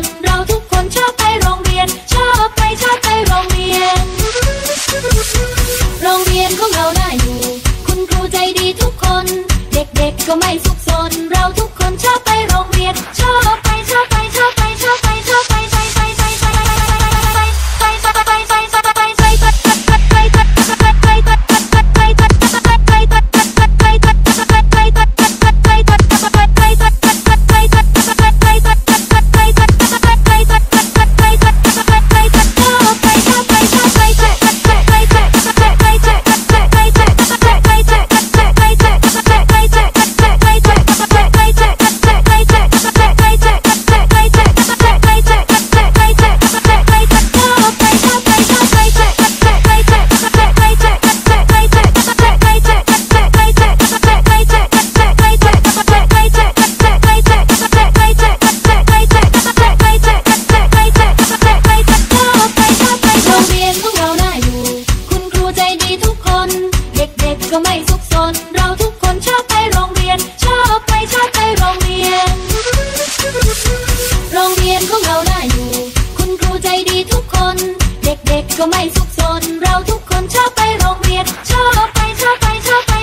น เราทุกคนชอบไปโรงเรียน ชอบไปชอบไปโรงเรียน โรงเรียนของเราน่าอยู่ คุณครูใจดีทุกคน เด็กๆก็ไม่สุขสน เราทุกคนชอบไปโรงเรียน ชอบ ก็ไม่สุขสน เราทุกคนชอบไปโรงเรียน ชอบไปชอบไปโรงเรียน โรงเรียนของเราน่าอยู่ คุณครูใจดีทุกคน เด็กๆก็ไม่สุขสน เราทุกคนชอบไปโรงเรียน ชอบไปชอบไปชอบไป